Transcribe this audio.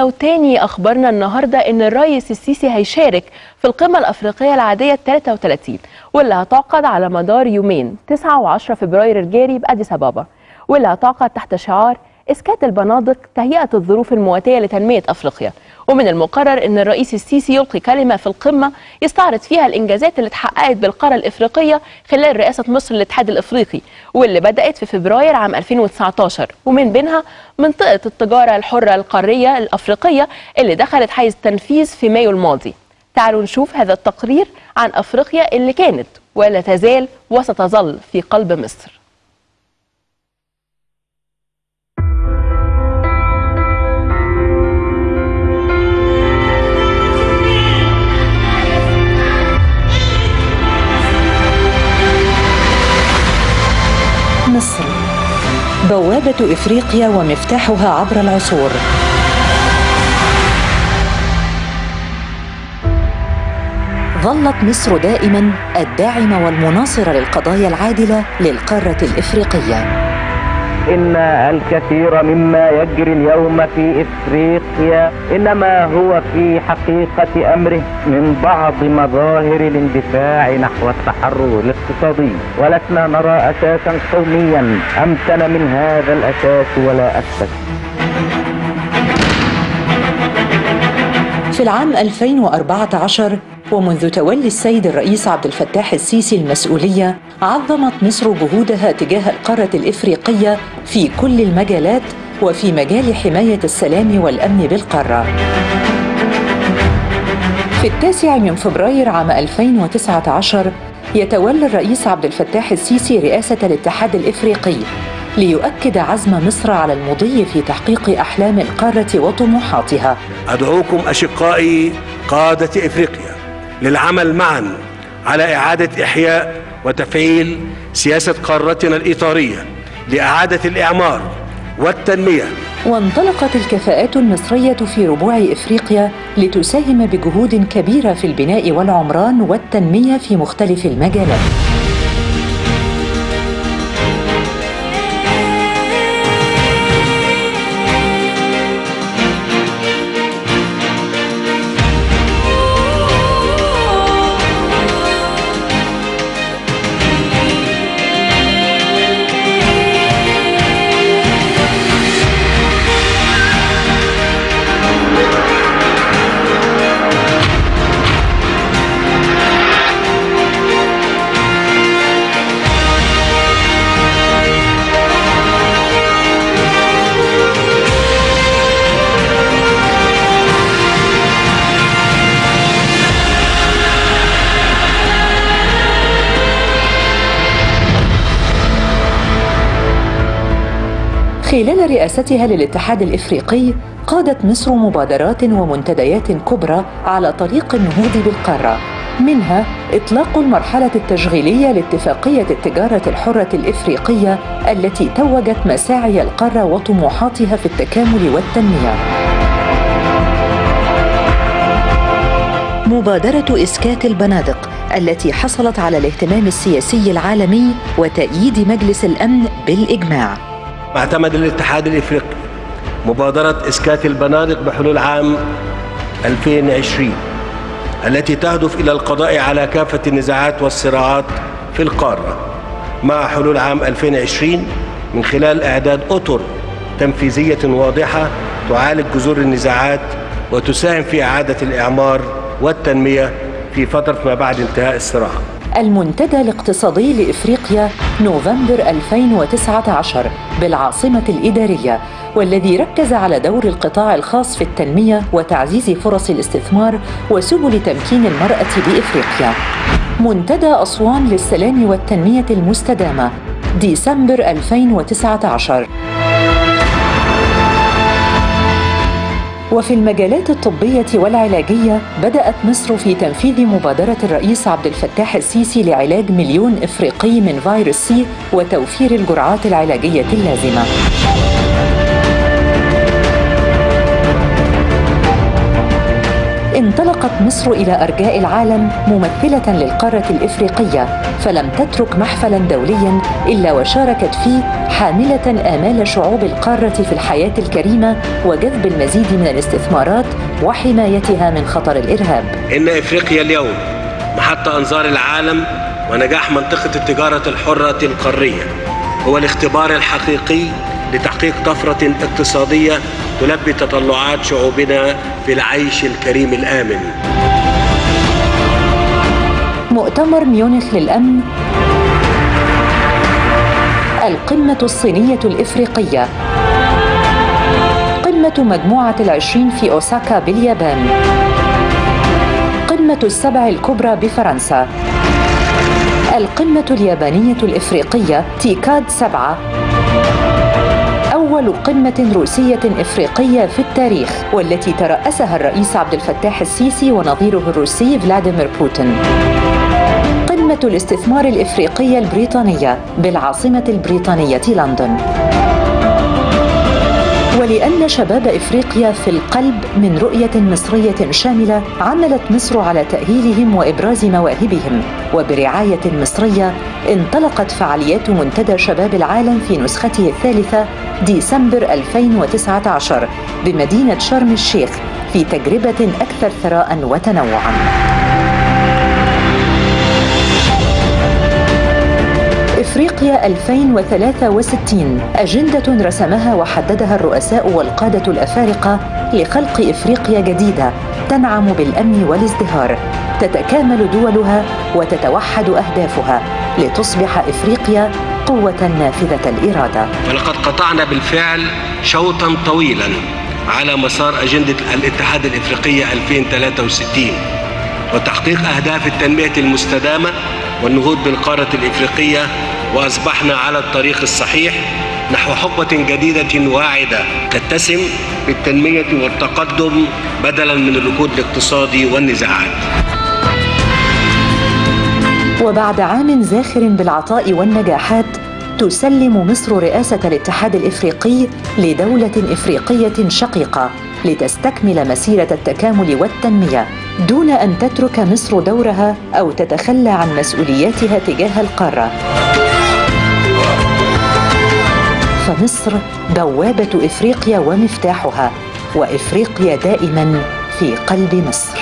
وتاني اخبارنا النهارده إن الرئيس السيسي هيشارك في القمة الأفريقية العادية 33 واللي هتعقد على مدار يومين 9 و10 فبراير الجاري بأديس أبابا واللي هتعقد تحت شعار إسكات البنادق تهيئة الظروف المواتية لتنمية أفريقيا. ومن المقرر إن الرئيس السيسي يلقي كلمة في القمة يستعرض فيها الإنجازات اللي اتحققت بالقارة الإفريقية خلال رئاسة مصر للاتحاد الإفريقي واللي بدأت في فبراير عام 2019 ومن بينها منطقة التجارة الحرة القارية الأفريقية اللي دخلت حيز التنفيذ في مايو الماضي. تعالوا نشوف هذا التقرير عن أفريقيا اللي كانت ولا تزال وستظل في قلب مصر. إفريقيا ومفتاحها عبر العصور. ظلت مصر دائما الداعمة والمناصرة للقضايا العادلة للقارة الإفريقية. إن الكثير مما يجري اليوم في إفريقيا إنما هو في حقيقة أمره من بعض مظاهر الاندفاع نحو التحرر الاقتصادي. ولسنا نرى أساسا قوميا أمتن من هذا الأساس ولا أسس في العام 2014 ومنذ تولي السيد الرئيس عبد الفتاح السيسي المسؤولية عظمت مصر جهودها تجاه القارة الإفريقية في كل المجالات وفي مجال حماية السلام والأمن بالقارة. في التاسع من فبراير عام 2019 يتولى الرئيس عبد الفتاح السيسي رئاسة الاتحاد الإفريقي ليؤكد عزم مصر على المضي في تحقيق أحلام القارة وطموحاتها أدعوكم أشقائي قادة إفريقيا للعمل معا على إعادة إحياء وتفعيل سياسة قارتنا الإطارية لإعادة الإعمار والتنمية. وانطلقت الكفاءات المصرية في ربوع إفريقيا لتساهم بجهود كبيرة في البناء والعمران والتنمية في مختلف المجالات. خلال رئاستها للاتحاد الإفريقي قادت مصر مبادرات ومنتديات كبرى على طريق النهوض بالقارة. منها إطلاق المرحلة التشغيلية لاتفاقية التجارة الحرة الإفريقية التي توجت مساعي القارة وطموحاتها في التكامل والتنمية. مبادرة إسكات البنادق التي حصلت على الاهتمام السياسي العالمي وتأييد مجلس الأمن بالإجماع. اعتمد الاتحاد الإفريقي مبادرة اسكات البنادق بحلول عام 2020 التي تهدف إلى القضاء على كافة النزاعات والصراعات في القارة مع حلول عام 2020 من خلال إعداد أطر تنفيذية واضحة تعالج جذور النزاعات وتساهم في إعادة الإعمار والتنمية في فترة ما بعد انتهاء الصراع. المنتدى الاقتصادي لإفريقيا نوفمبر 2019 بالعاصمة الإدارية والذي ركز على دور القطاع الخاص في التنمية وتعزيز فرص الاستثمار وسبل تمكين المرأة بإفريقيا. منتدى أسوان للسلام والتنمية المستدامة ديسمبر 2019 وفي المجالات الطبية والعلاجية بدأت مصر في تنفيذ مبادرة الرئيس عبد الفتاح السيسي لعلاج مليون إفريقي من فيروس سي وتوفير الجرعات العلاجية اللازمة. انطلقت مصر إلى أرجاء العالم ممثلة للقارة الإفريقية فلم تترك محفلا دوليا إلا وشاركت فيه حاملة آمال شعوب القارة في الحياة الكريمة وجذب المزيد من الاستثمارات وحمايتها من خطر الإرهاب. إن إفريقيا اليوم محط أنظار العالم ونجاح منطقة التجارة الحرة القارية هو الاختبار الحقيقي لتحقيق طفرة اقتصادية تلبي تطلعات شعوبنا في العيش الكريم الآمن. مؤتمر ميونخ للأمن. القمة الصينية الإفريقية. قمة مجموعة العشرين في أوساكا باليابان. قمة السبع الكبرى بفرنسا. القمة اليابانية الإفريقية تيكاد سبعة. أول قمة روسية إفريقية في التاريخ والتي ترأسها الرئيس عبد الفتاح السيسي ونظيره الروسي فلاديمير بوتين. قمة الاستثمار الإفريقية البريطانية بالعاصمة البريطانية لندن. ولأن شباب إفريقيا في القلب من رؤية مصرية شاملة عملت مصر على تأهيلهم وإبراز مواهبهم. وبرعاية مصرية انطلقت فعاليات منتدى شباب العالم في نسخته الثالثة ديسمبر 2019 بمدينة شرم الشيخ في تجربة أكثر ثراء وتنوعاً. إفريقيا 2063 أجندة رسمها وحددها الرؤساء والقادة الأفارقة لخلق إفريقيا جديدة تنعم بالأمن والازدهار. تتكامل دولها وتتوحد أهدافها لتصبح إفريقيا قوة نافذة الإرادة. ولقد قطعنا بالفعل شوطا طويلا على مسار أجندة الاتحاد الإفريقية 2063 وتحقيق أهداف التنمية المستدامة والنهوض بالقارة الإفريقية وأصبحنا على الطريق الصحيح نحو حقبة جديدة واعدة تتسم بالتنمية والتقدم بدلا من الركود الاقتصادي والنزاعات. وبعد عام زاخر بالعطاء والنجاحات تسلم مصر رئاسة الاتحاد الإفريقي لدولة إفريقية شقيقة لتستكمل مسيرة التكامل والتنمية دون أن تترك مصر دورها أو تتخلى عن مسؤولياتها تجاه القارة. فمصر بوابة إفريقيا ومفتاحها وإفريقيا دائما في قلب مصر.